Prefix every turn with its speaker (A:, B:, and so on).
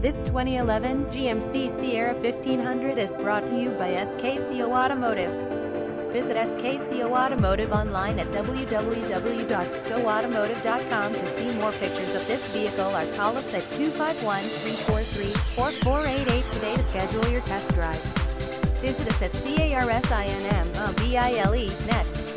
A: This 2011 GMC Sierra 1500 is brought to you by SKCO Automotive. Visit SKCO Automotive online at www.scoautomotive.com to see more pictures of this vehicle or call us at 251-343-4488 today to schedule your test drive. Visit us at carsinmobile.net.